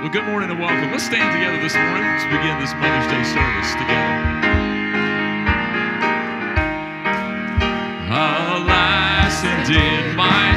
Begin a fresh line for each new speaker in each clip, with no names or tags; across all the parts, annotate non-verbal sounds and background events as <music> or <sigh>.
Well, good morning and welcome. Let's stand together this morning to begin this Mother's Day service together. Alas, and did my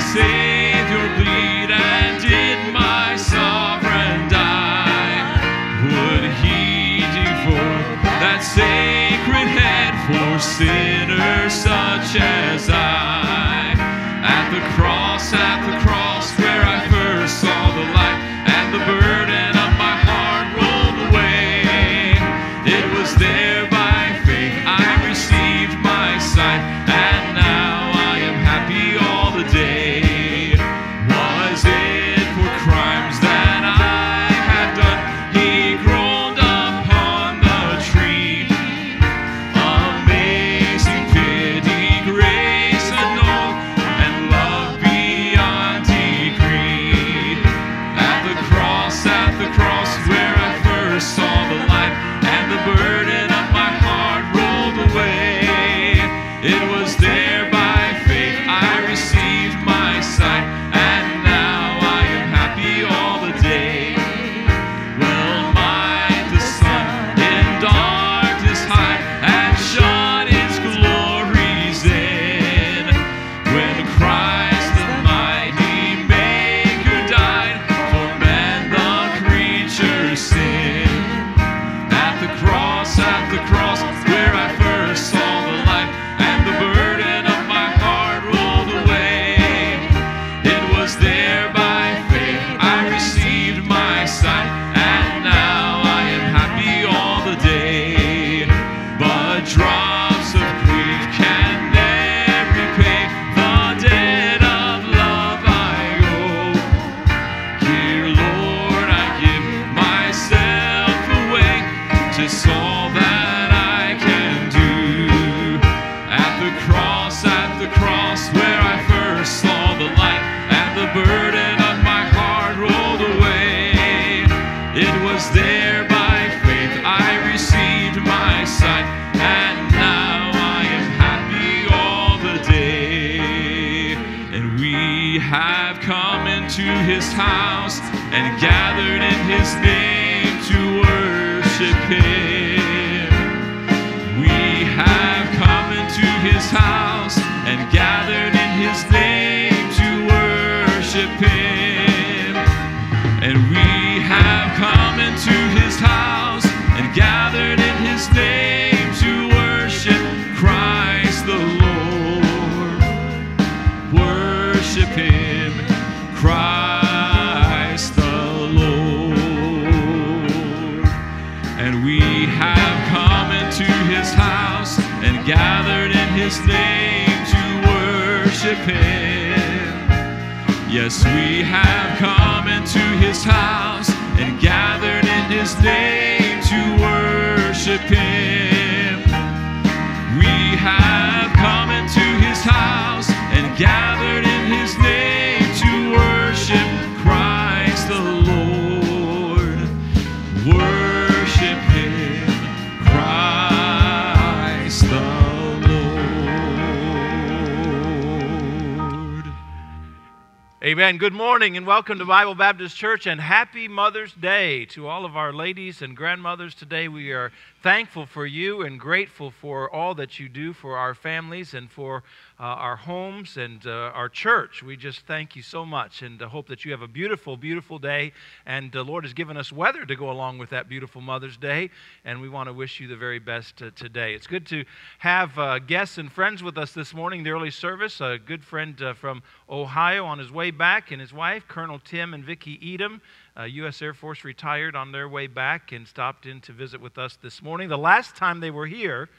Amen. Good morning and welcome to Bible Baptist Church and happy Mother's Day to all of our ladies and grandmothers today. We are thankful for you and grateful for all that you do for our families and for uh, our homes and uh, our church. We just thank you so much and uh, hope that you have a beautiful, beautiful day. And the Lord has given us weather to go along with that beautiful Mother's Day, and we want to wish you the very best uh, today. It's good to have uh, guests and friends with us this morning, the early service. A good friend uh, from Ohio on his way back, and his wife, Colonel Tim and Vicki Edom. Uh, U.S. Air Force retired on their way back and stopped in to visit with us this morning. The last time they were here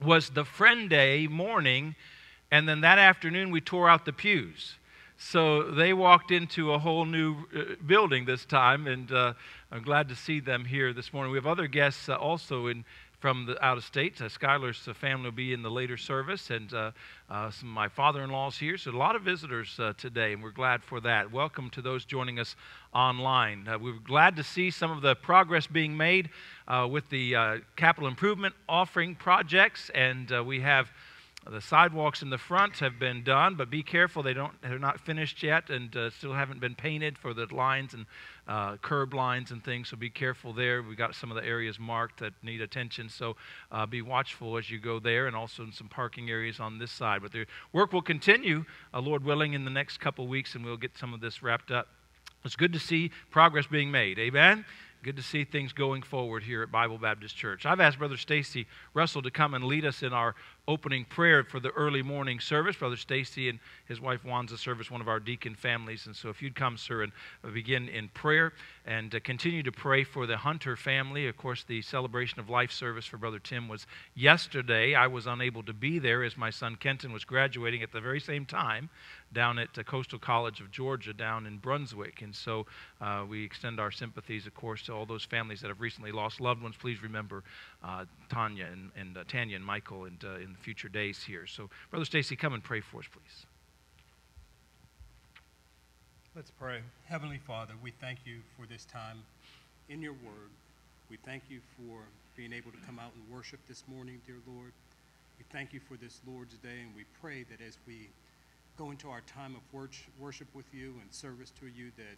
was the Friend Day morning, and then that afternoon we tore out the pews. So they walked into a whole new uh, building this time, and uh, I'm glad to see them here this morning. We have other guests uh, also in from the out of state. Uh, Skylar's family will be in the later service, and uh, uh, some of my father-in-law's here. So a lot of visitors uh, today, and we're glad for that. Welcome to those joining us online. Uh, we're glad to see some of the progress being made uh, with the capital improvement offering projects, and we have The sidewalks in the front have been done, but be careful; they don't they're not finished yet, and uh, still haven't been painted for the lines and uh, curb lines and things. So be careful there. We've got some of the areas marked that need attention. So uh, be watchful as you go there, and also in some parking areas on this side. But the work will continue, uh, Lord willing, in the next couple weeks, and we'll get some of this wrapped up. It's good to see progress being made. Amen. Good to see things going forward here at Bible Baptist Church. I've asked Brother Stacy Russell to come and lead us in our opening prayer for the early morning service. Brother Stacy and his wife Wanza service one of our deacon families. And so if you'd come, sir, and begin in prayer and uh, continue to pray for the Hunter family. Of course, the celebration of life service for Brother Tim was yesterday. I was unable to be there as my son Kenton was graduating at the very same time down at uh, Coastal College of Georgia down in Brunswick. And so uh, we extend our sympathies, of course, to all those families that have recently lost loved ones. Please remember uh, Tanya and, and uh, Tanya and Michael and, uh, in future days here. So, Brother Stacy, come and pray for us, please.
Let's pray. Heavenly Father, we thank you for this time in your word. We thank you for being able to come out and worship this morning, dear Lord. We thank you for this Lord's Day, and we pray that as we go into our time of worship with you and service to you, that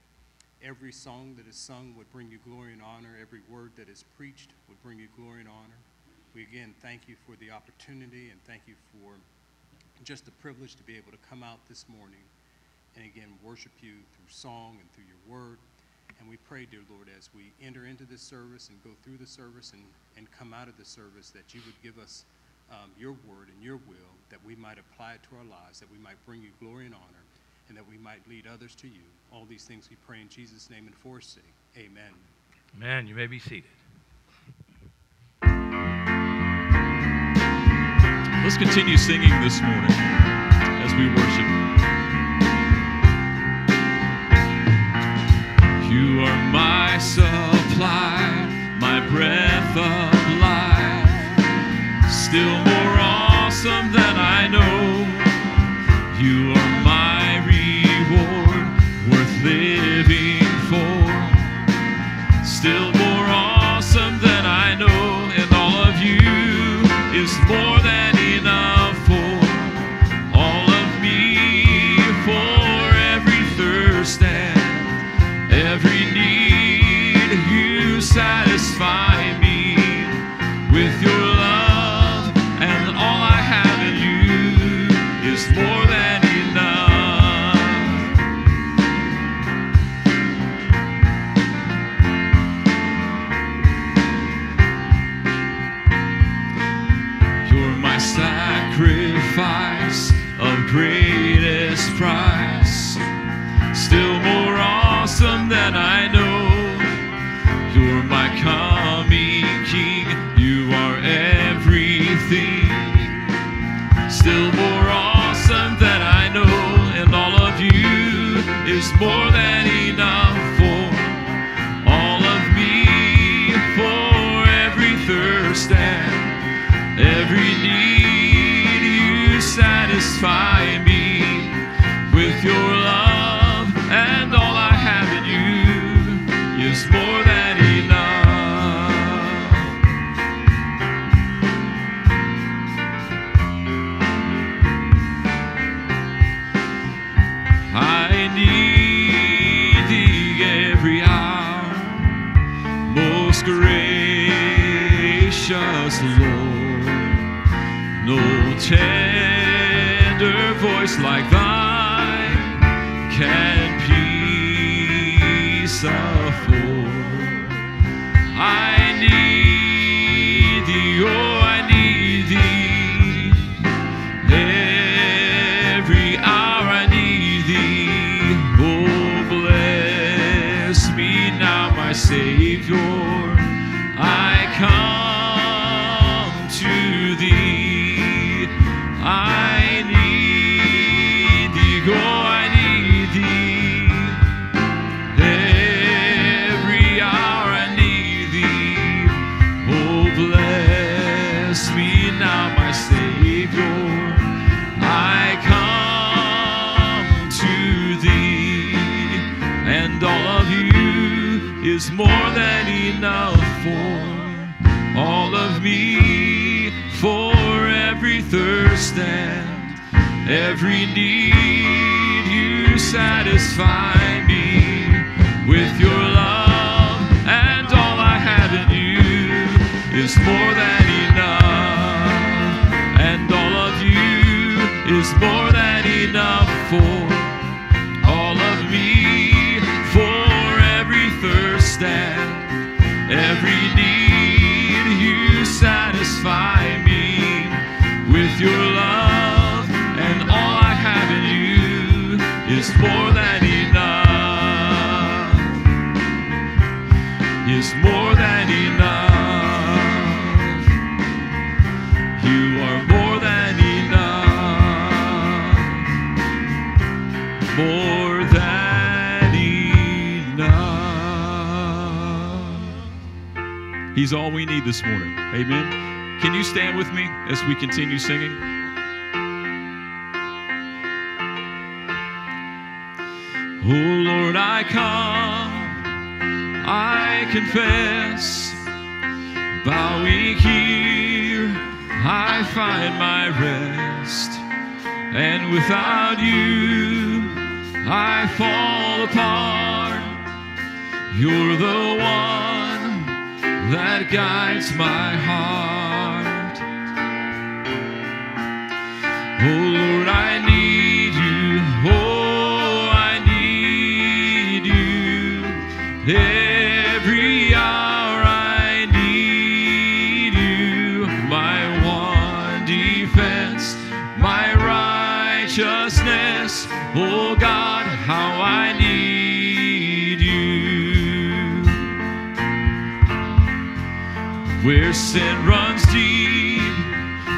every song that is sung would bring you glory and honor, every word that is preached would bring you glory and honor. We again thank you for the opportunity and thank you for just the privilege to be able to come out this morning and again worship you through song and through your word. And we pray, dear Lord, as we enter into this service and go through the service and, and come out of the service, that you would give us um, your word and your will, that we might apply it to our lives, that we might bring you glory and honor, and that we might lead others to you. All these things we pray in Jesus' name and for sake. Amen.
Amen. You may be seated.
Let's continue singing this morning as we worship. You are my supply, my breath of life, still more awesome than more me, for every thirst and every need. You satisfy me with your love, and all I have in you is more than He's all we need this morning. Amen. Can you stand with me as we continue singing? Oh Lord, I come, I confess, bowing here, I find my rest, and without you, I fall apart. You're the one that guides my heart. Oh Lord, I need you. Oh, I need you. Every hour I need you. My one defense, my righteousness. Oh God, sin runs deep,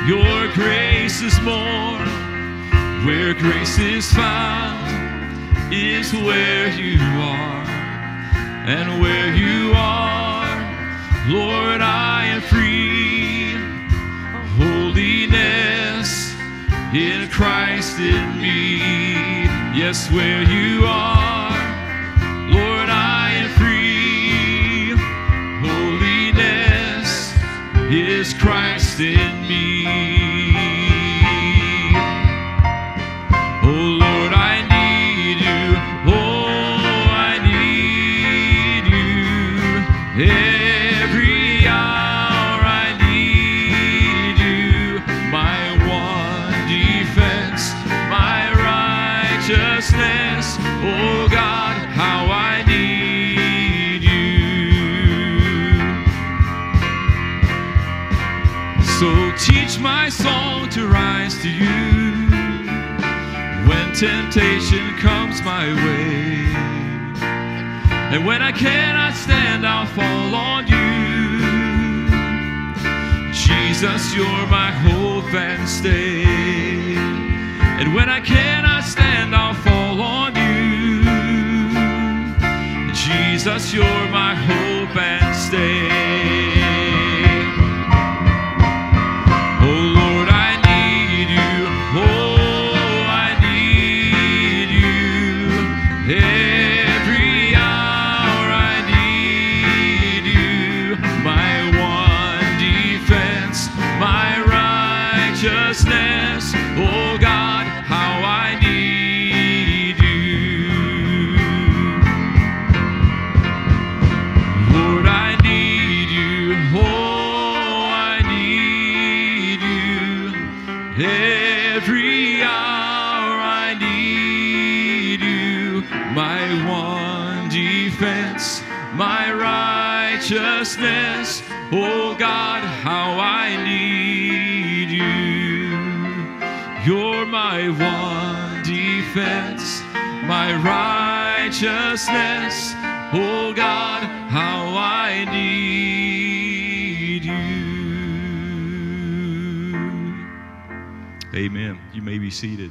your grace is more. Where grace is found is where you are, and where you are, Lord, I am free. Holiness in Christ in me. Yes, where you are, is Christ in temptation comes my way. And when I cannot stand, I'll fall on you. Jesus, you're my hope and stay. And when I cannot stand, I'll fall on you. Jesus, you're my hope and stay. Righteousness. Defense, my righteousness. Oh God, how I need you. Amen. You may be seated.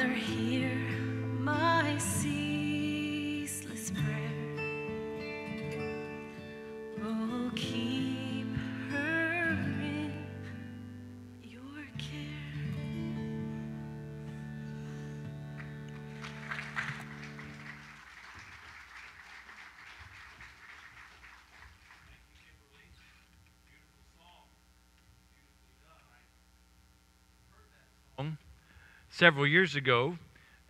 Father, hear
several years ago,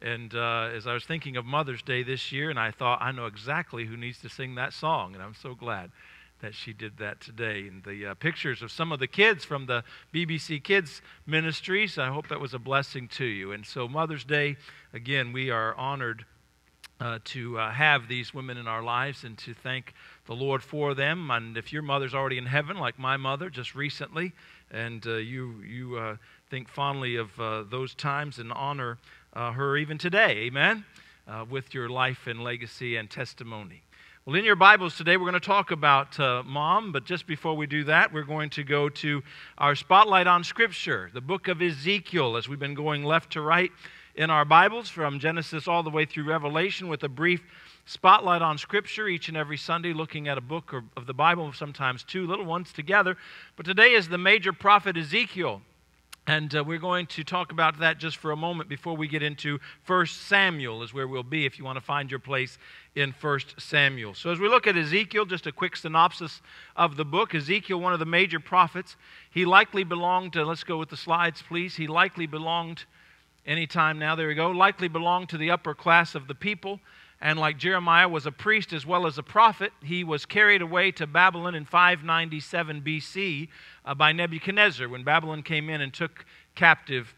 and uh, as I was thinking of Mother's Day this year, and I thought, I know exactly who needs to sing that song, and I'm so glad that she did that today. And the uh, pictures of some of the kids from the BBC Kids Ministries, I hope that was a blessing to you. And so, Mother's Day, again, we are honored uh, to uh, have these women in our lives and to thank the Lord for them. And if your mother's already in heaven, like my mother just recently, and uh, you, you uh, think fondly of uh, those times and honor uh, her even today, amen, with your life and legacy and testimony. Well, in your Bibles today, we're going to talk about mom, but just before we do that, we're going to go to our spotlight on Scripture, the book of Ezekiel, as we've been going left to right in our Bibles from Genesis all the way through Revelation with a brief spotlight on Scripture each and every Sunday, looking at a book of the Bible, sometimes two little ones together. But today is the major prophet Ezekiel. And uh, we're going to talk about that just for a moment before we get into 1 Samuel, is where we'll be if you want to find your place in 1 Samuel. So, as we look at Ezekiel, just a quick synopsis of the book. Ezekiel, one of the major prophets, he likely belonged to, let's go with the slides, please. He likely belonged, anytime now, there we go, likely belonged to the upper class of the people. And like Jeremiah was a priest as well as a prophet, he was carried away to Babylon in 597 BC uh, by Nebuchadnezzar when Babylon came in and took captive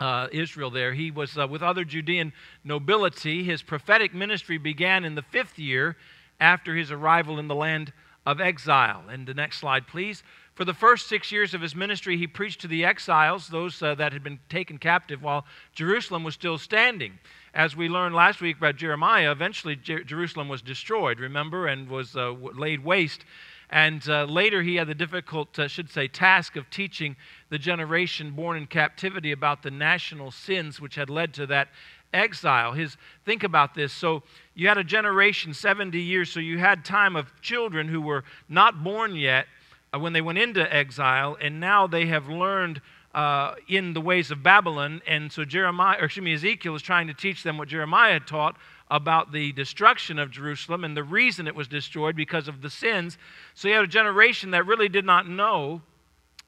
uh, Israel there. He was uh, with other Judean nobility. His prophetic ministry began in the fifth year after his arrival in the land of exile. And the next slide, please. For the first six years of his ministry, he preached to the exiles, those uh, that had been taken captive while Jerusalem was still standing. As we learned last week about Jeremiah, eventually Jer- Jerusalem was destroyed, remember, and was uh, laid waste. And uh, later he had the difficult, uh, should say, task of teaching the generation born in captivity about the national sins which had led to that exile. His think about this. So you had a generation 70 years, so you had time of children who were not born yet uh, when they went into exile, and now they have learned uh, in the ways of Babylon. And so Jeremiah, or excuse me, Ezekiel is trying to teach them what Jeremiah had taught about the destruction of Jerusalem and the reason it was destroyed because of the sins. So you had a generation that really did not know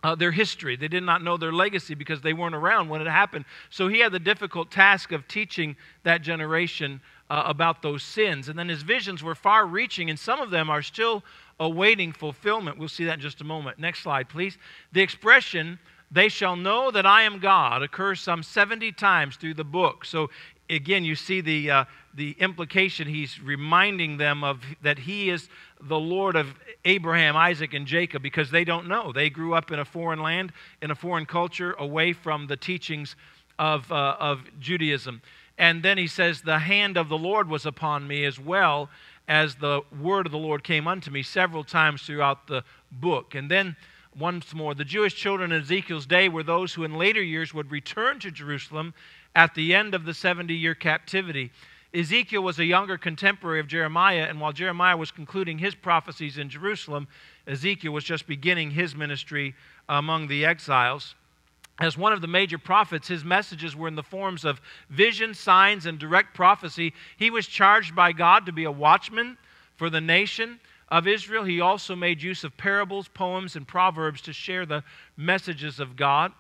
uh, their history. They did not know their legacy because they weren't around when it happened. So he had the difficult task of teaching that generation uh, about those sins. And then his visions were far reaching, and some of them are still awaiting fulfillment. We'll see that in just a moment. Next slide, please. The expression, they shall know that I am God, occurs some 70 times through the book. So again, you see the, uh, the implication. He's reminding them of that he is the Lord of Abraham, Isaac, and Jacob because they don't know. They grew up in a foreign land, in a foreign culture, away from the teachings of, uh, of Judaism. And then he says, The hand of the Lord was upon me as well as the word of the Lord came unto me several times throughout the book. And then once more, the Jewish children in Ezekiel's day were those who in later years would return to Jerusalem at the end of the 70 year captivity. Ezekiel was a younger contemporary of Jeremiah, and while Jeremiah was concluding his prophecies in Jerusalem, Ezekiel was just beginning his ministry among the exiles. As one of the major prophets, his messages were in the forms of vision, signs, and direct prophecy. He was charged by God to be a watchman for the nation of Israel. He also made use of parables, poems, and proverbs to share the messages of God.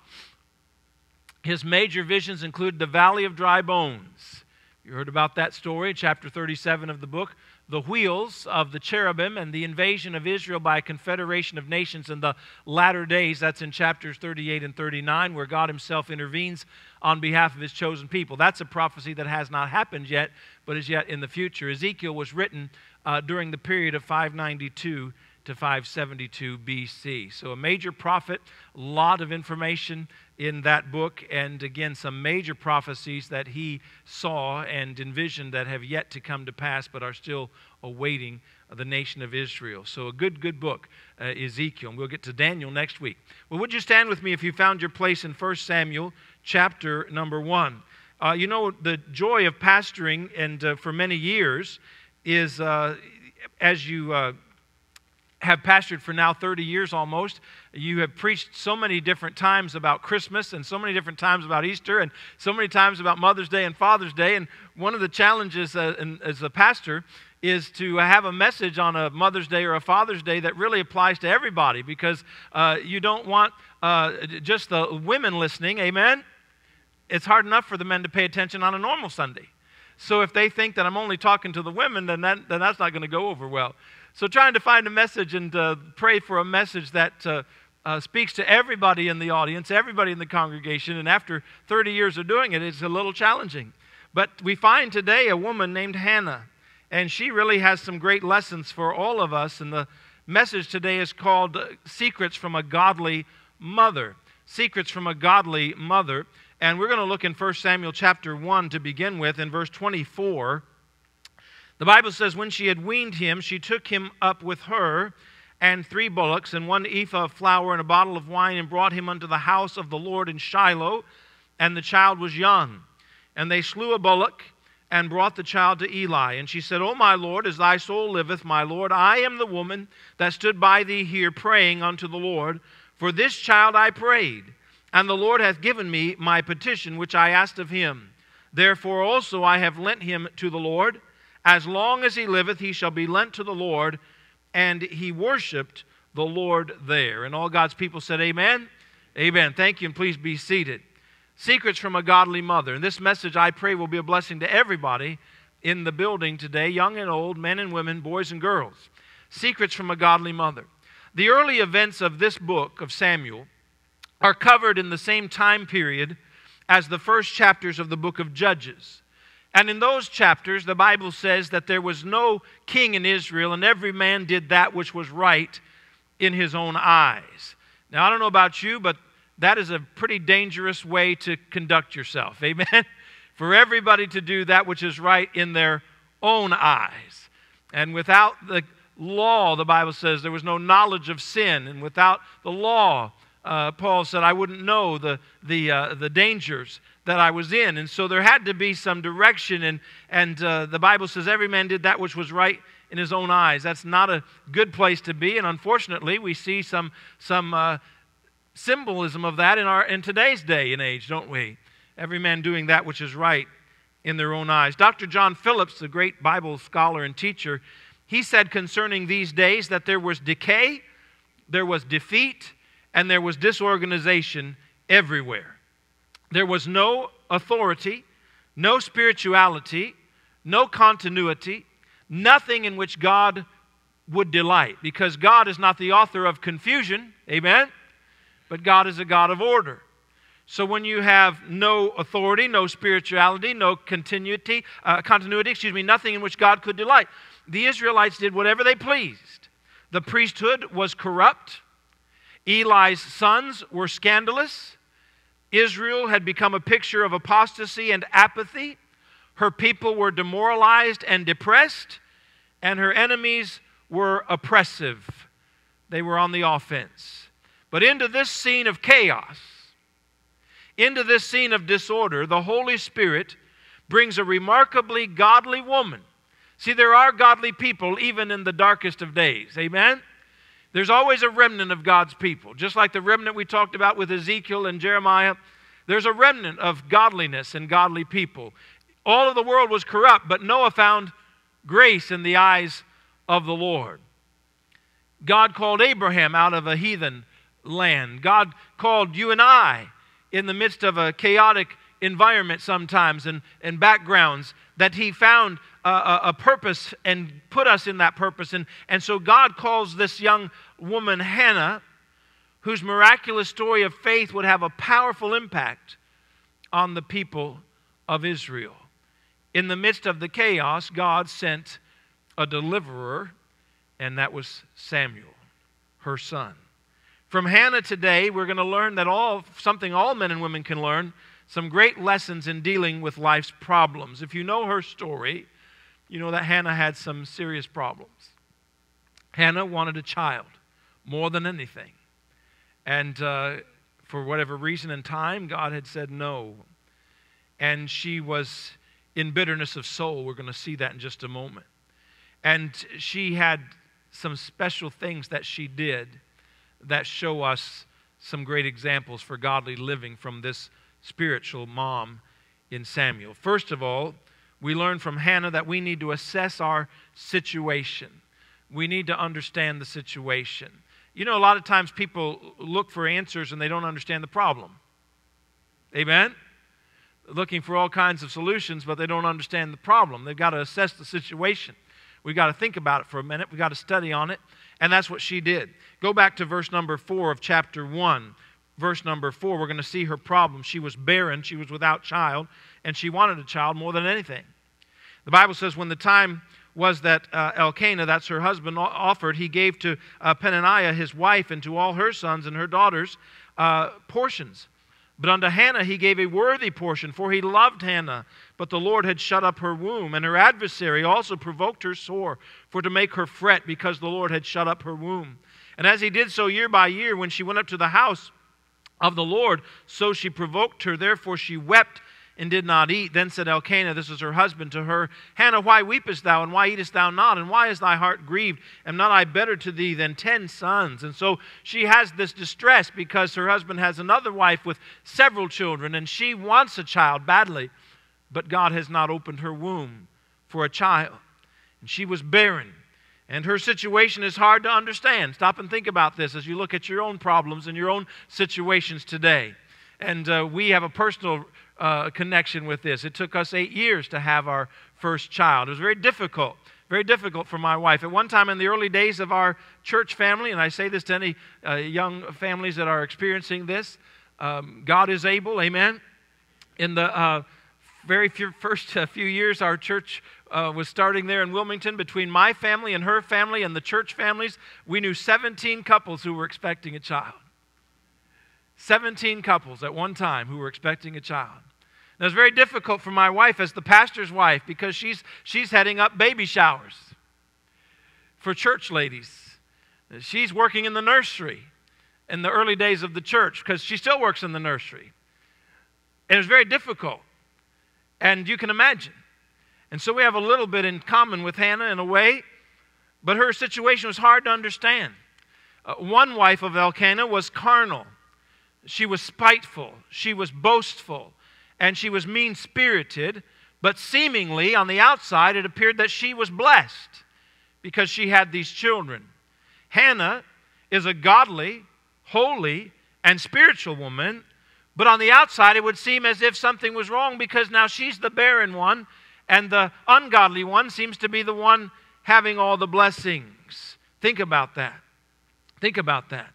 His major visions include the valley of dry bones. You heard about that story, chapter 37 of the book the wheels of the cherubim and the invasion of Israel by a confederation of nations in the latter days. That's in chapters 38 and 39, where God Himself intervenes on behalf of His chosen people. That's a prophecy that has not happened yet, but is yet in the future. Ezekiel was written uh, during the period of 592 to 572 BC. So, a major prophet, a lot of information in that book, and again, some major prophecies that he saw and envisioned that have yet to come to pass but are still awaiting the nation of Israel. So, a good, good book, uh, Ezekiel. And we'll get to Daniel next week. Well, would you stand with me if you found your place in 1 Samuel chapter number 1? Uh, you know, the joy of pastoring, and uh, for many years, is uh, as you uh, have pastored for now 30 years almost. You have preached so many different times about Christmas and so many different times about Easter and so many times about Mother's Day and Father's Day. And one of the challenges uh, as a pastor is to have a message on a Mother's Day or a Father's Day that really applies to everybody because uh, you don't want uh, just the women listening. Amen? it's hard enough for the men to pay attention on a normal Sunday. So if they think that I'm only talking to the women, then, that, then that's not going to go over well. So trying to find a message and uh, pray for a message that uh, uh, speaks to everybody in the audience, everybody in the congregation, and after 30 years of doing it, it's a little challenging. But we find today a woman named Hannah, and she really has some great lessons for all of us. And the message today is called uh, Secrets from a Godly Mother. Secrets from a Godly Mother. And we're going to look in 1 Samuel chapter 1 to begin with, in verse 24. The Bible says, When she had weaned him, she took him up with her and three bullocks and one ephah of flour and a bottle of wine and brought him unto the house of the Lord in Shiloh. And the child was young. And they slew a bullock and brought the child to Eli. And she said, O my Lord, as thy soul liveth, my Lord, I am the woman that stood by thee here praying unto the Lord. For this child I prayed, and the Lord hath given me my petition which I asked of him. Therefore also I have lent him to the Lord. As long as he liveth, he shall be lent to the Lord. And he worshiped the Lord there. And all God's people said, Amen. Amen. Thank you, and please be seated. Secrets from a godly mother. And this message, I pray, will be a blessing to everybody in the building today, young and old, men and women, boys and girls. Secrets from a godly mother. The early events of this book of Samuel are covered in the same time period as the first chapters of the book of Judges. And in those chapters, the Bible says that there was no king in Israel, and every man did that which was right in his own eyes. Now, I don't know about you, but that is a pretty dangerous way to conduct yourself. <laughs> Amen? For everybody to do that which is right in their own eyes. And without the law, the Bible says, there was no knowledge of sin. And without the law, uh, Paul said, I wouldn't know the, the, uh, the dangers that I was in. And so there had to be some direction. And, and uh, the Bible says, every man did that which was right in his own eyes. That's not a good place to be. And unfortunately, we see some, some uh, symbolism of that in, our, in today's day and age, don't we? Every man doing that which is right in their own eyes. Dr. John Phillips, the great Bible scholar and teacher, he said concerning these days that there was decay, there was defeat, and there was disorganization everywhere. There was no authority, no spirituality, no continuity, nothing in which God would delight because God is not the author of confusion. Amen but God is a God of order. So when you have no authority, no spirituality, no continuity, uh, continuity, excuse me, nothing in which God could delight, the Israelites did whatever they pleased. The priesthood was corrupt. Eli's sons were scandalous. Israel had become a picture of apostasy and apathy. Her people were demoralized and depressed, and her enemies were oppressive. They were on the offense. But into this scene of chaos, into this scene of disorder, the Holy Spirit brings a remarkably godly woman. See, there are godly people even in the darkest of days. Amen? There's always a remnant of God's people. Just like the remnant we talked about with Ezekiel and Jeremiah, there's a remnant of godliness and godly people. All of the world was corrupt, but Noah found grace in the eyes of the Lord. God called Abraham out of a heathen land. God called you and I in the midst of a chaotic environment sometimes and, and backgrounds that He found a, a, purpose and put us in that purpose. And, and so God calls this young woman Hannah, whose miraculous story of faith would have a powerful impact on the people of Israel. In the midst of the chaos, God sent a deliverer, and that was Samuel, her son. From Hannah today, we're going to learn that all something all men and women can learn, some great lessons in dealing with life's problems. If you know her story, you know that Hannah had some serious problems. Hannah wanted a child more than anything. And uh, for whatever reason and time, God had said no. And she was in bitterness of soul. We're going to see that in just a moment. And she had some special things that she did that show us some great examples for godly living from this spiritual mom in Samuel. First of all, we learn from Hannah that we need to assess our situation. We need to understand the situation. You know, a lot of times people look for answers and they don't understand the problem. Amen? looking for all kinds of solutions, but they don't understand the problem. They've got to assess the situation. We've got to think about it for a minute. We've got to study on it. And that's what she did. Go back to verse number 4 of chapter 1. Verse number 4, we're going to see her problem. She was barren, she was without child, and she wanted a child more than anything. The Bible says, when the time was that uh, Elkanah, that's her husband, offered, he gave to uh, Peninnah, his wife, and to all her sons and her daughters uh, portions. But unto Hannah he gave a worthy portion, for he loved Hannah. But the Lord had shut up her womb, and her adversary also provoked her sore, for to make her fret, because the Lord had shut up her womb. And as he did so year by year, when she went up to the house of the Lord, so she provoked her. Therefore she wept and did not eat. Then said Elkanah, this is her husband, to her, Hannah, why weepest thou, and why eatest thou not, and why is thy heart grieved? Am not I better to thee than ten sons? And so she has this distress because her husband has another wife with several children, and she wants a child badly, but God has not opened her womb for a child. And she was barren. And her situation is hard to understand. Stop and think about this as you look at your own problems and your own situations today. And uh, we have a personal uh, connection with this. It took us eight years to have our first child. It was very difficult, very difficult for my wife. At one time in the early days of our church family, and I say this to any uh, young families that are experiencing this, um, God is able, amen. In the uh, very few, first uh, few years, our church uh, was starting there in Wilmington. Between my family and her family and the church families, we knew 17 couples who were expecting a child. 17 couples at one time who were expecting a child. Now, it's very difficult for my wife as the pastor's wife because she's, she's heading up baby showers for church ladies. She's working in the nursery in the early days of the church because she still works in the nursery. And it was very difficult. And you can imagine. And so we have a little bit in common with Hannah in a way, but her situation was hard to understand. Uh, one wife of Elkanah was carnal, she was spiteful, she was boastful, and she was mean spirited, but seemingly on the outside it appeared that she was blessed because she had these children. Hannah is a godly, holy, and spiritual woman, but on the outside it would seem as if something was wrong because now she's the barren one, and the ungodly one seems to be the one having all the blessings. Think about that. Think about that.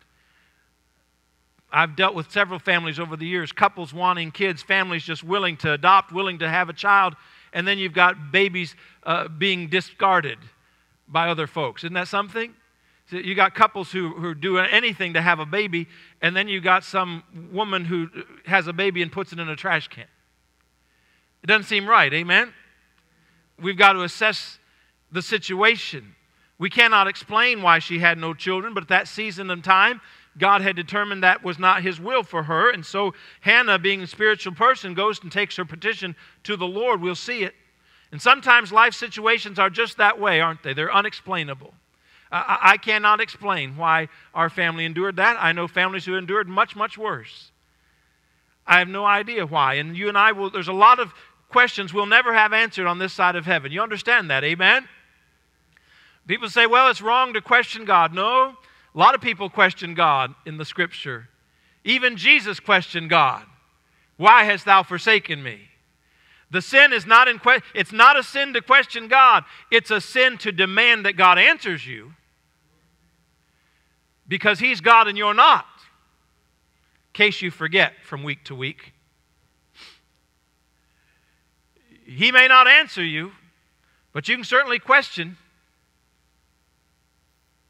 I've dealt with several families over the years, couples wanting kids, families just willing to adopt, willing to have a child, and then you've got babies uh, being discarded by other folks. Isn't that something? So you got couples who, who do anything to have a baby, and then you got some woman who has a baby and puts it in a trash can. It doesn't seem right, amen? We've got to assess the situation. We cannot explain why she had no children, but at that season and time, God had determined that was not his will for her. And so Hannah, being a spiritual person, goes and takes her petition to the Lord. We'll see it. And sometimes life situations are just that way, aren't they? They're unexplainable. I, I cannot explain why our family endured that. I know families who endured much, much worse. I have no idea why. And you and I will, there's a lot of questions we'll never have answered on this side of heaven. You understand that? Amen? People say, well, it's wrong to question God. No, a lot of people question God in the scripture. Even Jesus questioned God. Why hast thou forsaken me? The sin is not in question. It's not a sin to question God. It's a sin to demand that God answers you because he's God and you're not. In case you forget from week to week. He may not answer you, but you can certainly question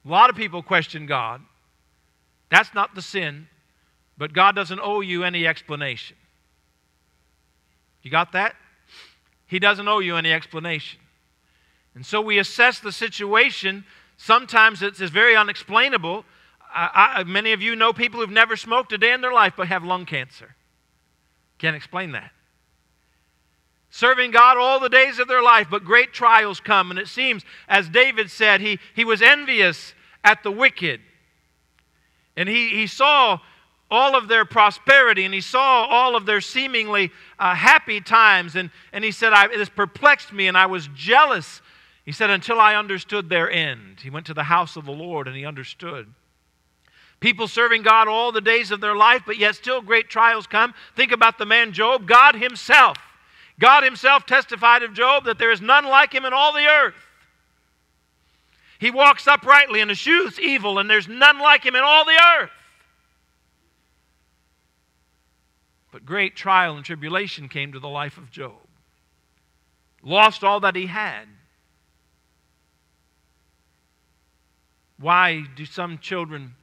a lot of people question God. That's not the sin, but God doesn't owe you any explanation. You got that? He doesn't owe you any explanation. And so we assess the situation. Sometimes it's, it's very unexplainable. I, I, many of you know people who've never smoked a day in their life but have lung cancer. Can't explain that serving God all the days of their life, but great trials come. And it seems, as David said, he, he was envious at the wicked. And he, he saw all of their prosperity and he saw all of their seemingly uh, happy times. And, and he said, I, It has perplexed me and I was jealous. He said, Until I understood their end. He went to the house of the Lord and he understood. People serving God all the days of their life, but yet still great trials come. Think about the man Job. God Himself. God Himself testified of Job that there is none like him in all the earth. He walks uprightly and eschews evil, and there's none like him in all the earth. But great trial and tribulation came to the life of Job. Lost all that he had. Why do some children,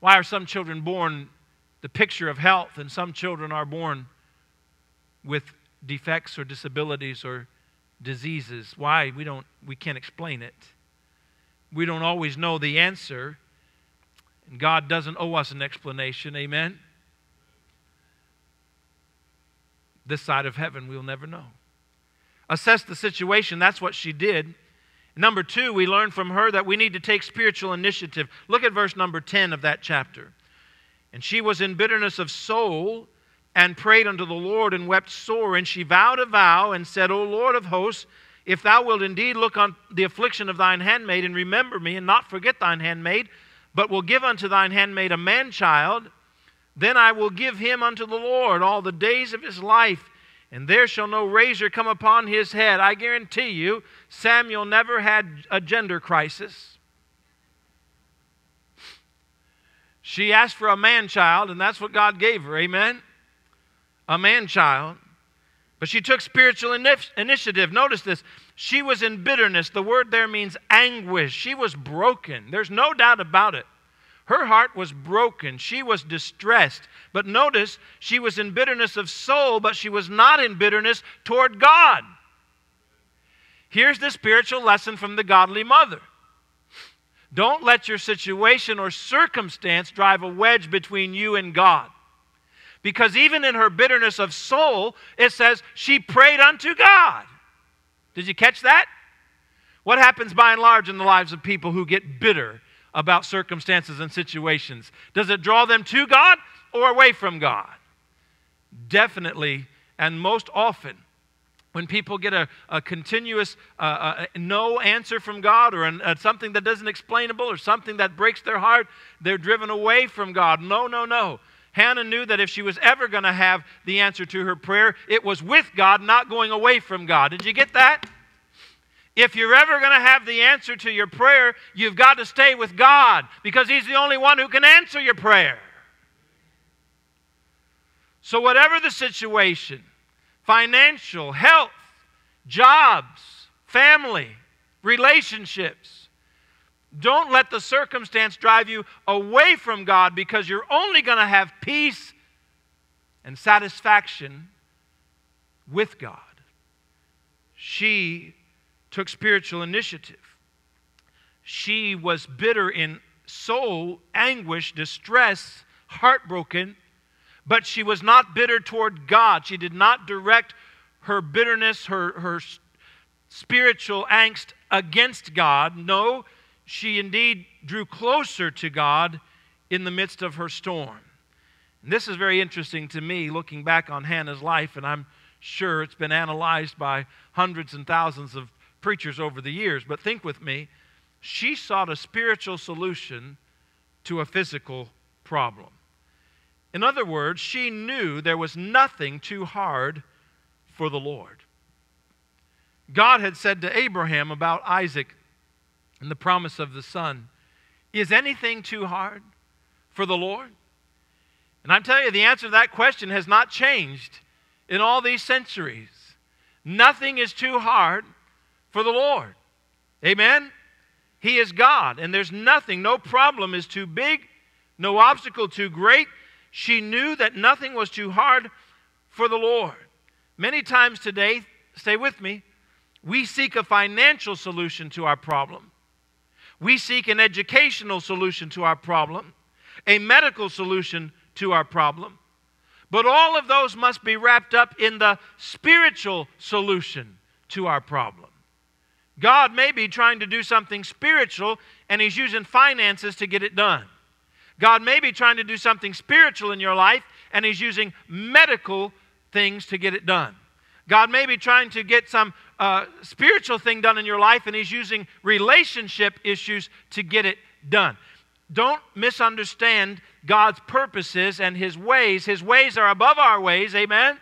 why are some children born the picture of health and some children are born with defects or disabilities or diseases? Why? We don't we can't explain it. We don't always know the answer. And God doesn't owe us an explanation. Amen. This side of heaven, we'll never know. Assess the situation. That's what she did. Number two, we learn from her that we need to take spiritual initiative. Look at verse number 10 of that chapter. And she was in bitterness of soul and prayed unto the Lord and wept sore. And she vowed a vow and said, O Lord of hosts, if thou wilt indeed look on the affliction of thine handmaid and remember me and not forget thine handmaid, but will give unto thine handmaid a man child, then I will give him unto the Lord all the days of his life, and there shall no razor come upon his head. I guarantee you, Samuel never had a gender crisis. She asked for a man child, and that's what God gave her. Amen? A man child. But she took spiritual initiative. Notice this. She was in bitterness. The word there means anguish. She was broken. There's no doubt about it. Her heart was broken. She was distressed. But notice, she was in bitterness of soul, but she was not in bitterness toward God. Here's the spiritual lesson from the godly mother don't let your situation or circumstance drive a wedge between you and God. Because even in her bitterness of soul, it says she prayed unto God. Did you catch that? What happens by and large in the lives of people who get bitter about circumstances and situations? Does it draw them to God or away from God? Definitely, and most often, when people get a, a continuous uh, uh, no answer from God or an, uh, something that doesn't explainable or something that breaks their heart, they're driven away from God. No, no, no. Hannah knew that if she was ever going to have the answer to her prayer, it was with God, not going away from God. Did you get that? If you're ever going to have the answer to your prayer, you've got to stay with God because He's the only one who can answer your prayer. So, whatever the situation, financial, health, jobs, family, relationships. Don't let the circumstance drive you away from God because you're only going to have peace and satisfaction with God. She took spiritual initiative. She was bitter in soul, anguish, distress, heartbroken but she was not bitter toward God. She did not direct her bitterness, her, her spiritual angst against God. No, she indeed drew closer to God in the midst of her storm. And this is very interesting to me looking back on Hannah's life, and I'm sure it's been analyzed by hundreds and thousands of preachers over the years. But think with me, she sought a spiritual solution to a physical problem. In other words, she knew there was nothing too hard for the Lord. God had said to Abraham about Isaac and the promise of the son, Is anything too hard for the Lord? And I'm telling you, the answer to that question has not changed in all these centuries. Nothing is too hard for the Lord. Amen? He is God, and there's nothing, no problem is too big, no obstacle too great, she knew that nothing was too hard for the Lord. Many times today, stay with me, we seek a financial solution to our problem. We seek an educational solution to our problem, a medical solution to our problem. But all of those must be wrapped up in the spiritual solution to our problem. God may be trying to do something spiritual and He's using finances to get it done. God may be trying to do something spiritual in your life, and He's using medical things to get it done. God may be trying to get some uh, spiritual thing done in your life, and He's using relationship issues to get it done. don't misunderstand God's purposes and His ways. His ways are above our ways, amen?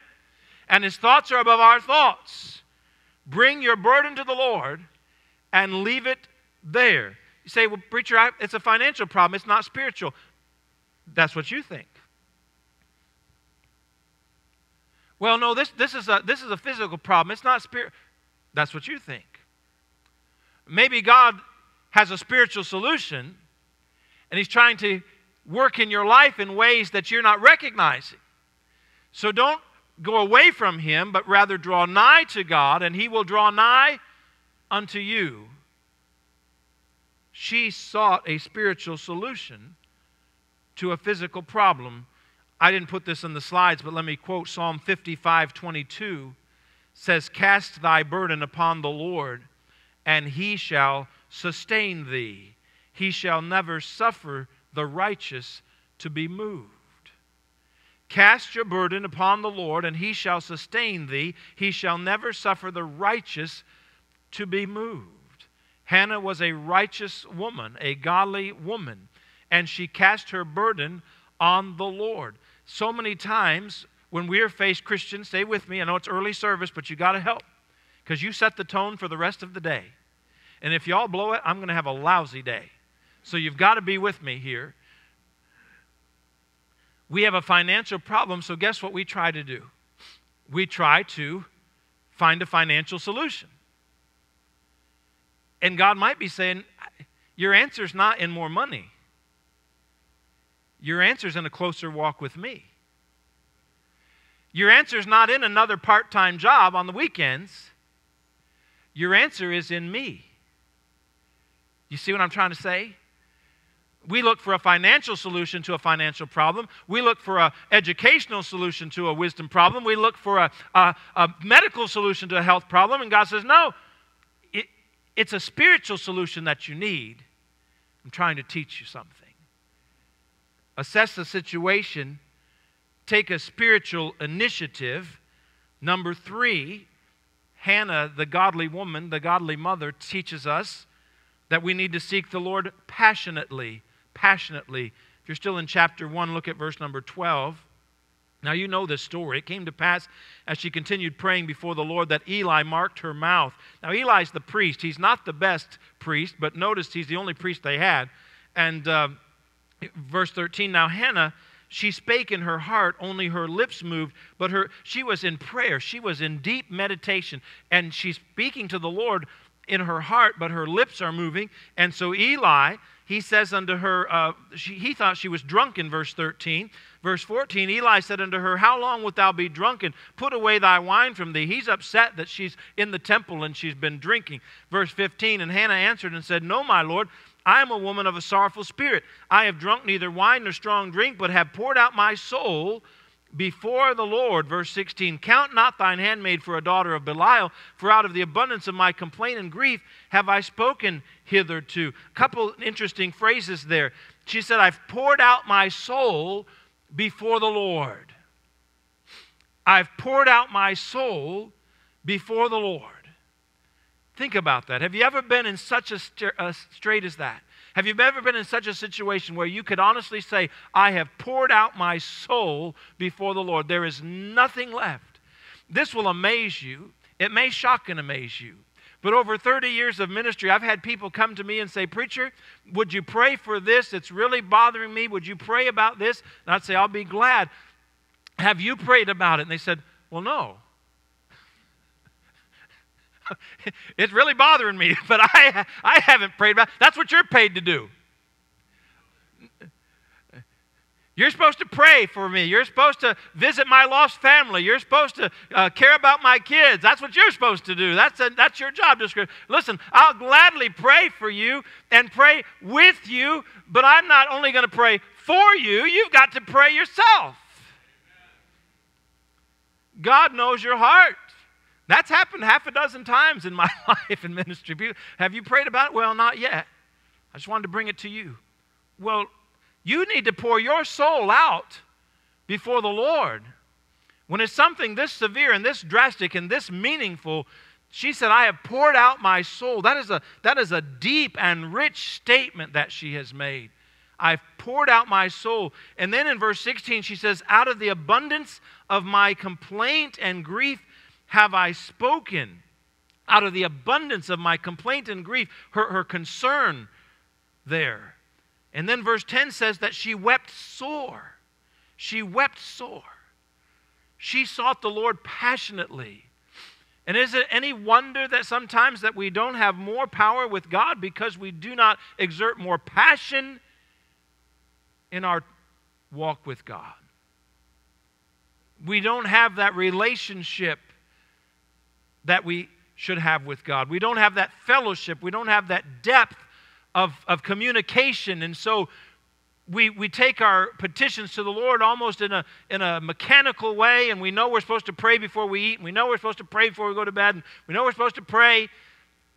And His thoughts are above our thoughts. Bring your burden to the Lord and leave it there. You say, well, preacher, I, it's a financial problem, it's not spiritual. That's what you think. Well, no, this, this, is, a, this is a physical problem. It's not spirit. That's what you think. Maybe God has a spiritual solution and He's trying to work in your life in ways that you're not recognizing. So don't go away from Him, but rather draw nigh to God, and He will draw nigh unto you. She sought a spiritual solution to a physical problem. I didn't put this in the slides, but let me quote Psalm 55 22 says, Cast thy burden upon the Lord, and he shall sustain thee. He shall never suffer the righteous to be moved. Cast your burden upon the Lord, and he shall sustain thee. He shall never suffer the righteous to be moved. Hannah was a righteous woman, a godly woman, and she cast her burden on the Lord. So many times when we are faced, Christians, stay with me. I know it's early service, but you got to help because you set the tone for the rest of the day. And if y'all blow it, I'm going to have a lousy day. So you've got to be with me here. We have a financial problem, so guess what we try to do? We try to find a financial solution. And God might be saying, Your answer's not in more money. Your answer's in a closer walk with me. Your answer is not in another part time job on the weekends. Your answer is in me. You see what I'm trying to say? We look for a financial solution to a financial problem. We look for an educational solution to a wisdom problem. We look for a, a, a medical solution to a health problem. And God says, No, it, it's a spiritual solution that you need. I'm trying to teach you something. Assess the situation, take a spiritual initiative. Number three, Hannah, the godly woman, the godly mother, teaches us that we need to seek the Lord passionately. Passionately. If you're still in chapter 1, look at verse number 12. Now, you know this story. It came to pass as she continued praying before the Lord that Eli marked her mouth. Now, Eli's the priest. He's not the best priest, but notice he's the only priest they had. And uh, verse 13 Now, Hannah, she spake in her heart, only her lips moved, but her, she was in prayer. She was in deep meditation. And she's speaking to the Lord in her heart, but her lips are moving. And so Eli, he says unto her, uh, she, he thought she was drunk in verse 13. Verse 14, Eli said unto her, How long wilt thou be drunken? Put away thy wine from thee. He's upset that she's in the temple and she's been drinking. Verse 15, and Hannah answered and said, No, my Lord, I am a woman of a sorrowful spirit. I have drunk neither wine nor strong drink, but have poured out my soul before the Lord. Verse 16 Count not thine handmaid for a daughter of Belial, for out of the abundance of my complaint and grief have I spoken hitherto. A couple interesting phrases there. She said, I've poured out my soul before the Lord. I've poured out my soul before the Lord. Think about that. Have you ever been in such a, st- a strait as that? Have you ever been in such a situation where you could honestly say, I have poured out my soul before the Lord? There is nothing left. This will amaze you. It may shock and amaze you. But over 30 years of ministry, I've had people come to me and say, Preacher, would you pray for this? It's really bothering me. Would you pray about this? And I'd say, I'll be glad. Have you prayed about it? And they said, Well, no. <laughs> it's really bothering me, <laughs> but I, I haven't prayed about it. That's what you're paid to do. You're supposed to pray for me. You're supposed to visit my lost family. You're supposed to uh, care about my kids. That's what you're supposed to do. That's, a, that's your job description. Listen, I'll gladly pray for you and pray with you, but I'm not only going to pray for you, you've got to pray yourself. God knows your heart. That's happened half a dozen times in my <laughs> life in ministry. Have you prayed about it? Well, not yet. I just wanted to bring it to you. Well, you need to pour your soul out before the Lord. When it's something this severe and this drastic and this meaningful, she said, I have poured out my soul. That is a, that is a deep and rich statement that she has made. I've poured out my soul. And then in verse 16, she says, Out of the abundance of my complaint and grief have I spoken. Out of the abundance of my complaint and grief, her, her concern there. And then verse 10 says that she wept sore. She wept sore. She sought the Lord passionately. And is it any wonder that sometimes that we don't have more power with God because we do not exert more passion in our walk with God? We don't have that relationship that we should have with God. We don't have that fellowship. We don't have that depth of, of communication. And so we, we take our petitions to the Lord almost in a, in a mechanical way, and we know we're supposed to pray before we eat, and we know we're supposed to pray before we go to bed, and we know we're supposed to pray,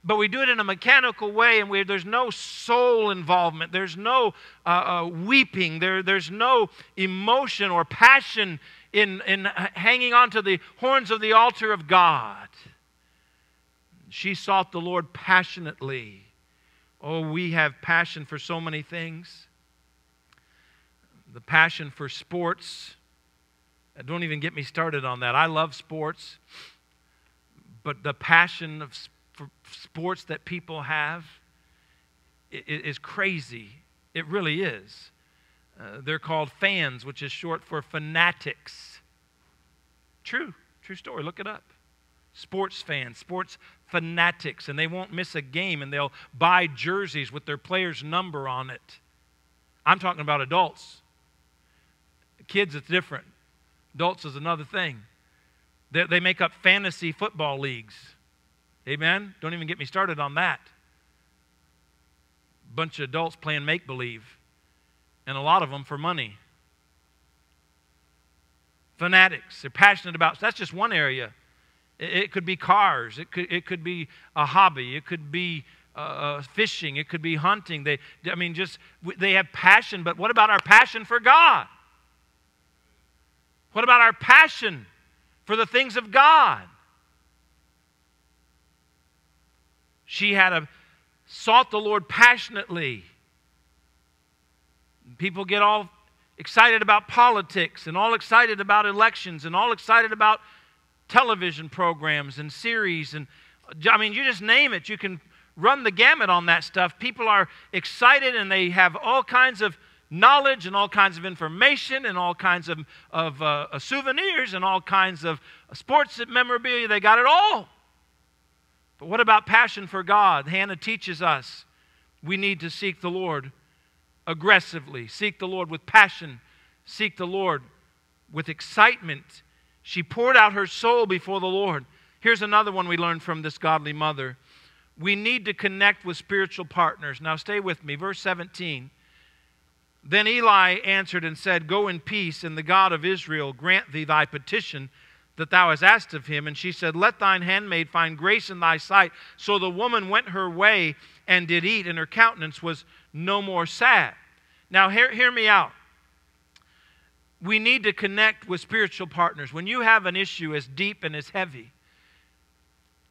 but we do it in a mechanical way, and we, there's no soul involvement. There's no uh, uh, weeping. There, there's no emotion or passion in, in hanging on to the horns of the altar of God. She sought the Lord passionately. Oh, we have passion for so many things the passion for sports. Don't even get me started on that. I love sports, but the passion of sports that people have is crazy. It really is. Uh, they're called fans, which is short for fanatics. True, true story. Look it up. Sports fans, sports fanatics, and they won't miss a game and they'll buy jerseys with their player's number on it. I'm talking about adults. Kids, it's different. Adults is another thing. They, they make up fantasy football leagues. Amen? Don't even get me started on that. Bunch of adults playing make believe, and a lot of them for money. Fanatics, they're passionate about, that's just one area. It, could be cars, it could, it could be a hobby, it could be uh, uh fishing, it could be hunting. They, I mean, just they have passion, but what about our passion for God? What about our passion for the things of God? She had a, sought the Lord passionately. People get all excited about politics and all excited about elections and all excited about television programs and series and I mean you just name it you can run the gamut on that stuff people are excited and they have all kinds of knowledge and all kinds of information and all kinds of, of uh, souvenirs and all kinds of sports memorabilia. They got it all. But what about passion for God? Hannah teaches us we need to seek the Lord aggressively, seek the Lord with passion, seek the Lord with excitement. She poured out her soul before the Lord. Here's another one we learned from this godly mother. We need to connect with spiritual partners. Now, stay with me. Verse 17. Then Eli answered and said, Go in peace, and the God of Israel grant thee thy petition that thou hast asked of him. And she said, Let thine handmaid find grace in thy sight. So the woman went her way and did eat, and her countenance was no more sad. Now, hear, hear me out. We need to connect with spiritual partners. When you have an issue as deep and as heavy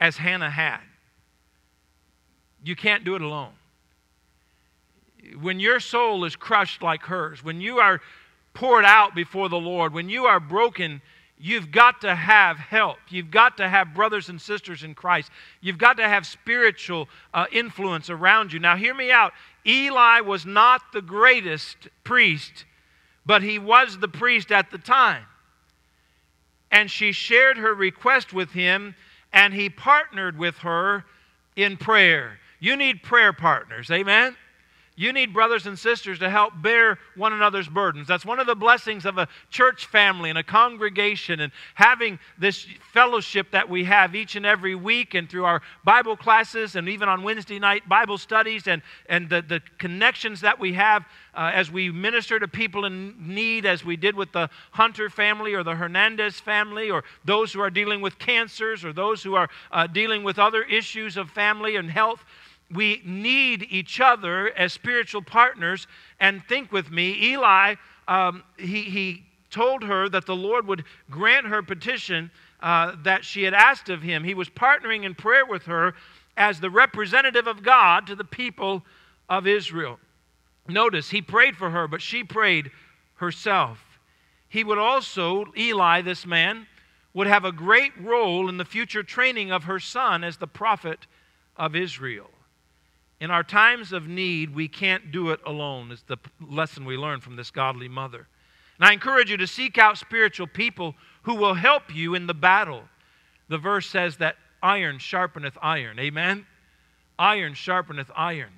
as Hannah had, you can't do it alone when your soul is crushed like hers, when you are poured out before the Lord, when you are broken, you've got to have help. You've got to have brothers and sisters in Christ. You've got to have spiritual uh, influence around you. Now, hear me out. Eli was not the greatest priest, but he was the priest at the time. And she shared her request with him, and he partnered with her in prayer. You need prayer partners, amen? You need brothers and sisters to help bear one another's burdens. That's one of the blessings of a church family and a congregation and having this fellowship that we have each and every week and through our Bible classes and even on Wednesday night Bible studies and, and the, the connections that we have uh, as we minister to people in need, as we did with the Hunter family or the Hernandez family, or those who are dealing with cancers or those who are uh, dealing with other issues of family and health we need each other as spiritual partners. And think with me, Eli, um, he, he told her that the Lord would grant her petition uh, that she had asked of him. He was partnering in prayer with her as the representative of God to the people of Israel. Notice, he prayed for her, but she prayed herself. He would also, Eli, this man, would have a great role in the future training of her son as the prophet of Israel. In our times of need, we can't do it alone, is the lesson we learn from this godly mother. And I encourage you to seek out spiritual people who will help you in the battle. The verse says that iron sharpeneth iron. Amen? Iron sharpeneth iron.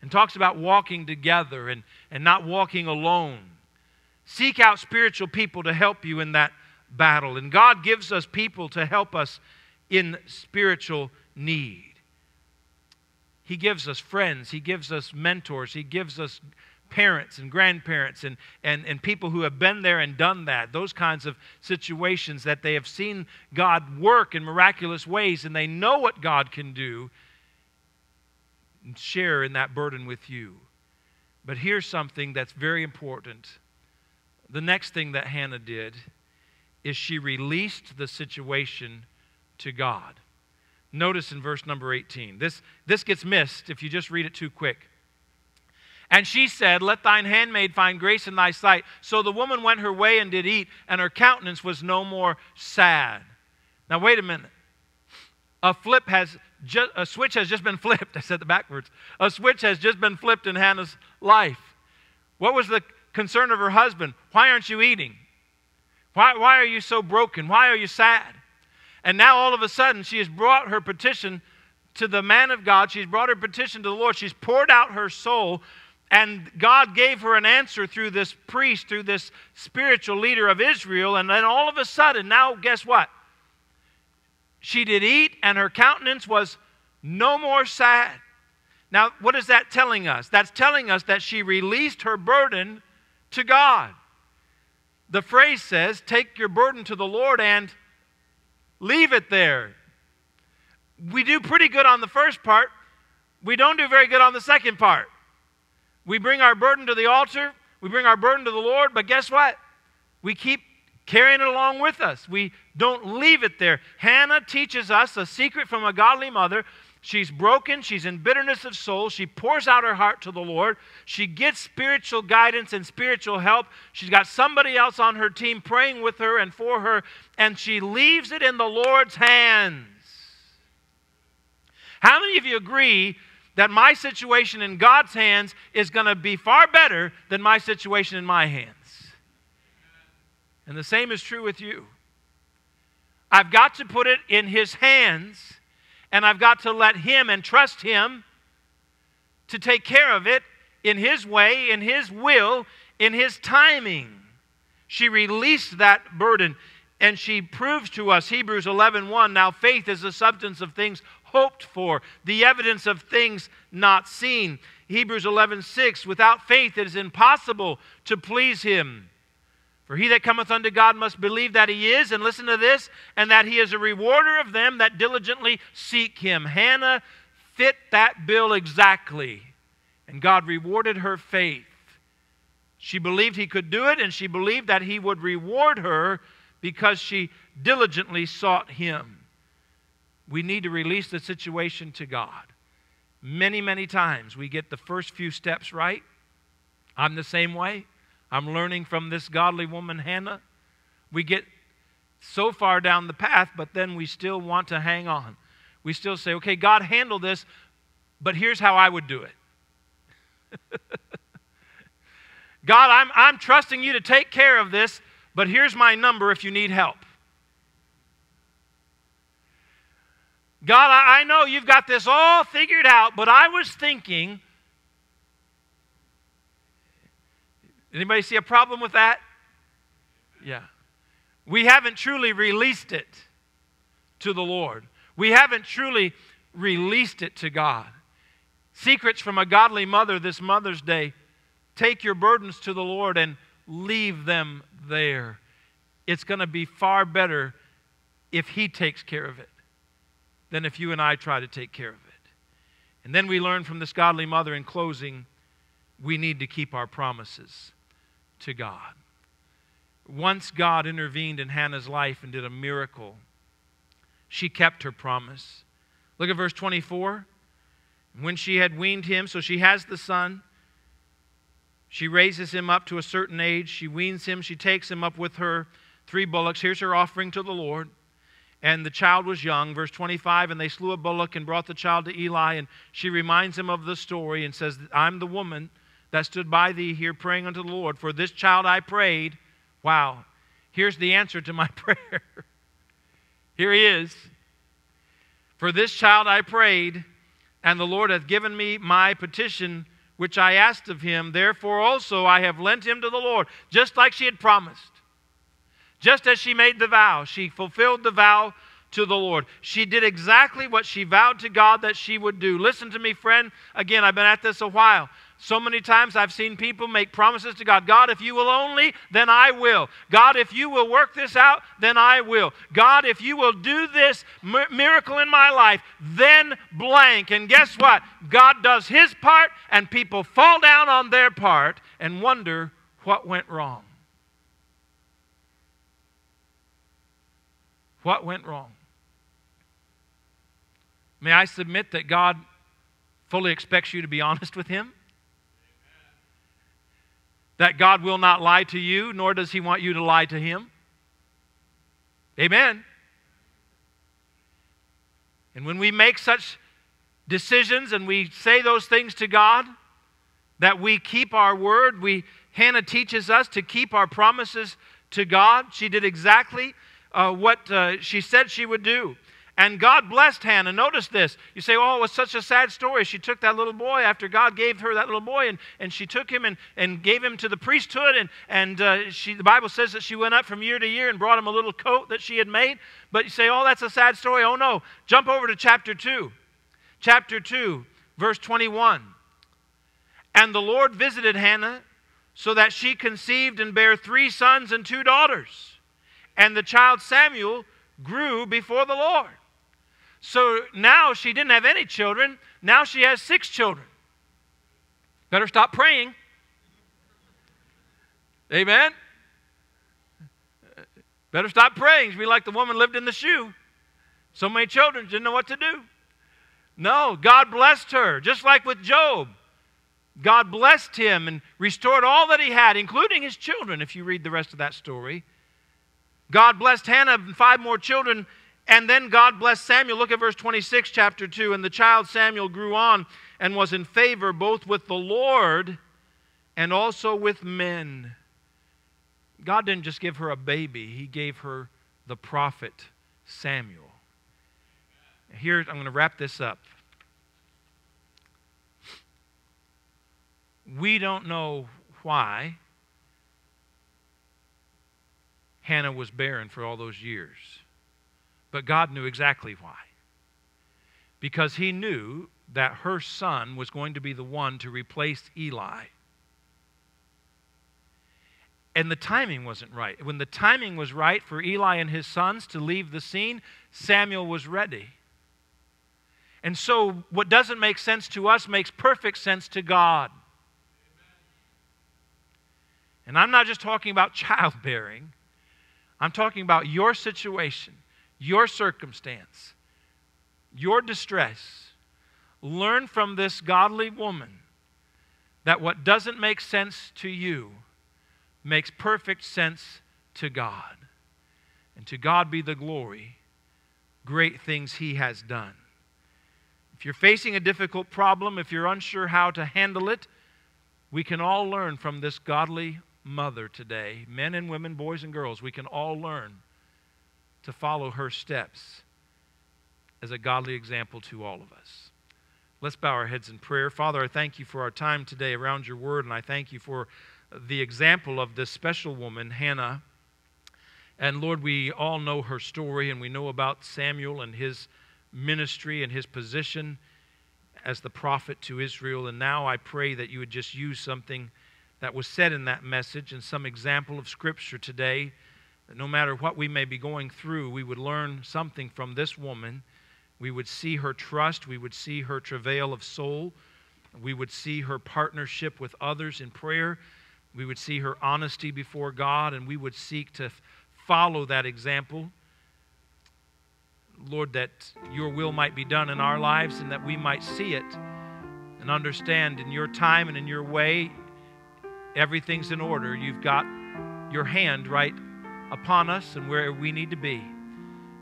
And talks about walking together and, and not walking alone. Seek out spiritual people to help you in that battle. And God gives us people to help us in spiritual need. He gives us friends, He gives us mentors, He gives us parents and grandparents and, and, and people who have been there and done that, those kinds of situations that they have seen God work in miraculous ways and they know what God can do and share in that burden with you. But here's something that's very important. The next thing that Hannah did is she released the situation to God. Notice in verse number 18. This, this gets missed if you just read it too quick. And she said, Let thine handmaid find grace in thy sight. So the woman went her way and did eat, and her countenance was no more sad. Now, wait a minute. A flip has just, a switch has just been <laughs> flipped. I said it backwards. A switch has just been flipped in Hannah's life. What was the concern of her husband? Why aren't you eating? Why, why are you so broken? Why are you sad? And now all of a sudden, she has brought her petition to the man of God. She's brought her petition to the Lord. She's poured out her soul. And God gave her an answer through this priest, through this spiritual leader of Israel. And then all of a sudden, now guess what? She did eat, and her countenance was no more sad. Now, what is that telling us? That's telling us that she released her burden to God. The phrase says, Take your burden to the Lord and leave it there. We do pretty good on the first part, we don't do very good on the second part. We bring our burden to the altar, we bring our burden to the Lord, but guess what? We keep carrying it along with us. We don't leave it there. Hannah teaches us a secret from a godly mother She's broken. She's in bitterness of soul. She pours out her heart to the Lord. She gets spiritual guidance and spiritual help. She's got somebody else on her team praying with her and for her, and she leaves it in the Lord's hands. How many of you agree that my situation in God's hands is going to be far better than my situation in my hands? And the same is true with you. I've got to put it in His hands and I've got to let Him and trust Him to take care of it in His way, in His will, in His timing. She released that burden and she proves to us Hebrews 11:1 1, now faith is the substance of things hoped for, the evidence of things not seen. Hebrews 11:6 without faith it is impossible to please him. For he that cometh unto God must believe that he is, and listen to this, and that he is a rewarder of them that diligently seek him. Hannah fit that bill exactly, and God rewarded her faith. She believed he could do it, and she believed that he would reward her because she diligently sought him. We need to release the situation to God. Many, many times we get the first few steps right. I'm the same way. I'm learning from this godly woman, Hannah. We get so far down the path, but then we still want to hang on. We still say, okay, God, handle this, but here's how I would do it. <laughs> God, I'm, I'm trusting you to take care of this, but here's my number if you need help. God, I, know you've got this all figured out, but I was thinking Anybody see a problem with that? Yeah. We haven't truly released it to the Lord. We haven't truly released it to God. Secrets from a godly mother this Mother's Day take your burdens to the Lord and leave them there. It's going to be far better if He takes care of it than if you and I try to take care of it. And then we learn from this godly mother in closing we need to keep our promises to God. Once God intervened in Hannah's life and did a miracle, she kept her promise. Look at verse 24. When she had weaned him, so she has the son, She raises him up to a certain age. She weans him. She takes him up with her three bullocks. Here's her offering to the Lord. And the child was young. Verse 25 And they slew a bullock and brought the child to Eli. And she reminds him of the story and says, I'm the woman that stood by thee here praying unto the Lord. For this child I prayed. Wow. Here's the answer to my <laughs> prayer. here he is. For this child I prayed, and the Lord hath given me my petition which I asked of him. Therefore also I have lent him to the Lord, just like she had promised. Just as she made the vow, she fulfilled the vow to the Lord. She did exactly what she vowed to God that she would do. Listen to me, friend. Again, I've been at this a while. So many times I've seen people make promises to God God, if you will only, then I will. God, if you will work this out, then I will. God, if you will do this miracle in my life, then blank. And guess what? God does his part, and people fall down on their part and wonder what went wrong. What went wrong? May I submit that God fully expects you to be honest with Him? That God will not lie to you, nor does He want you to lie to Him. Amen. And when we make such decisions and we say those things to God, that we keep our word, we Hannah teaches us to keep our promises to God. She did exactly uh, what uh, she said she would do. And God blessed Hannah. Notice this. You say, oh, it was such a sad story. She took that little boy after God gave her that little boy, and, and she took him and, and gave him to the priesthood. And, and uh, she, the Bible says that she went up from year to year and brought him a little coat that she had made. But you say, oh, that's a sad story. Oh, no. Jump over to chapter 2. Chapter 2, verse 21. And the Lord visited Hannah so that she conceived and bare three sons and two daughters. And the child Samuel grew before the Lord. So now she didn't have any children. Now she has six children. Better stop praying. Amen. Better stop praying. Be like the woman lived in the shoe. So many children didn't know what to do. No, God blessed her, just like with Job. God blessed him and restored all that he had, including his children, if you read the rest of that story. God blessed Hannah and five more children and then God blessed Samuel. Look at verse 26, chapter 2. And the child Samuel grew on and was in favor both with the Lord and also with men. God didn't just give her a baby, He gave her the prophet Samuel. Here, I'm going to wrap this up. We don't know why Hannah was barren for all those years. But God knew exactly why. Because he knew that her son was going to be the one to replace Eli. And the timing wasn't right. When the timing was right for Eli and his sons to leave the scene, Samuel was ready. And so, what doesn't make sense to us makes perfect sense to God. And I'm not just talking about <laughs> childbearing, I'm talking about your situation your circumstance, your distress, learn from this godly woman that what doesn't make sense to you makes perfect sense to God. And to God be the glory, great things He has done. If you're facing a difficult problem, if you're unsure how to handle it, we can all learn from this godly mother today. Men and women, boys and girls, we can all learn to follow her steps as a godly example to all of us. Let's bow our heads in prayer. Father, I thank you for our time today around your word, and I thank you for the example of this special woman, Hannah. And Lord, we all know her story, and we know about Samuel and his ministry and his position as the prophet to Israel. And now I pray that you would just use something that was said in that message and some example of Scripture today that no matter what we may be going through, we would learn something from this woman. We would see her trust, we would see her travail of soul, we would see her partnership with others in prayer, we would see her honesty before God, and we would seek to follow that example. Lord, that your will might be done in our lives and that we might see it and understand in your time and in your way everything's in order. You've got your hand right upon us and where we need to be.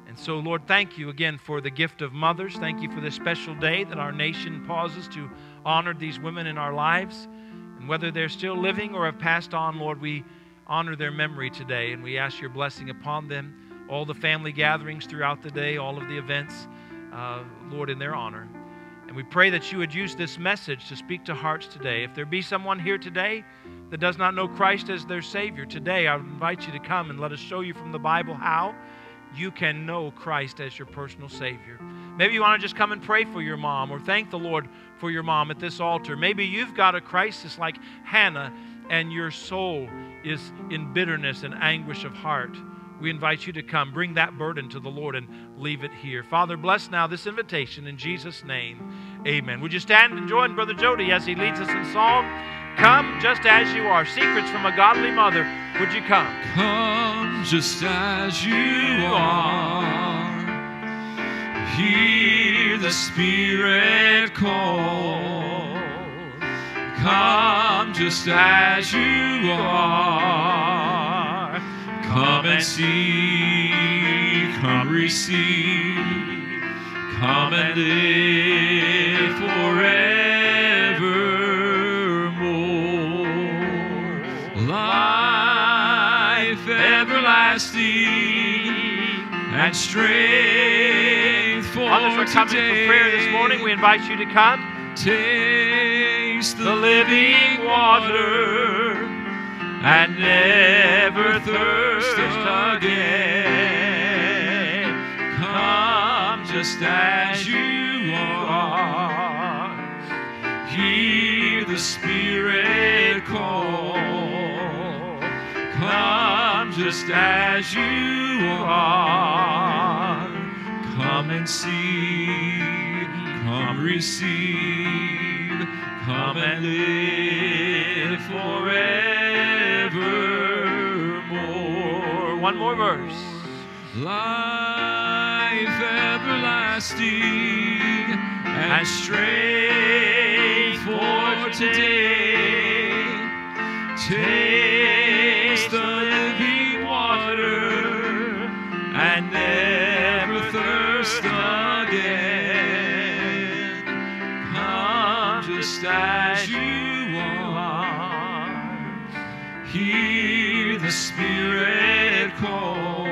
And so, Lord, thank you again for the gift of mothers. Thank you for this special day that our nation pauses to honor these women in our lives. And whether they're still living or have passed on, Lord, we honor their memory today and we ask your blessing upon them. All the family gatherings throughout the day, all of the events, uh, Lord, in their honor. And we pray that you would use this message to speak to hearts today. If there be someone here today that does not know Christ as their Savior, today I invite you to come and let us show you from the Bible how you can know Christ as your personal Savior. Maybe you want to just come and pray for your mom or thank the Lord for your mom at this altar. Maybe you've got a crisis like Hannah and your soul is in bitterness and anguish of heart. We invite you to come, bring that burden to the Lord, and leave it here. Father, bless now this invitation in Jesus' name. Amen. Would you stand and join Brother Jody as he leads us in song? Come just as you are. Secrets from a godly mother. Would you come?
Come just as you are. Hear the Spirit call. Come just as you are. Come and see. Come receive. Come and live and strength for
Others are coming
today.
for prayer this morning. We invite you to come.
Taste the,
The living water
and never thirst again. Come just as you are. Hear the Spirit call. Come just as you are. Come and see. Come receive. Come and live forevermore.
One more verse.
Life everlasting and strength for today. Taste Spirit call.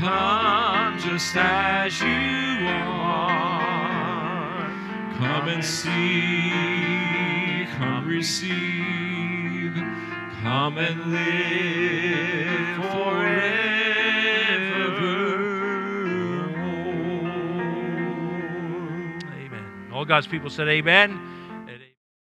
Come just as you are. Come and see. Come receive. Come and live.
Amen. All God's people said, Amen.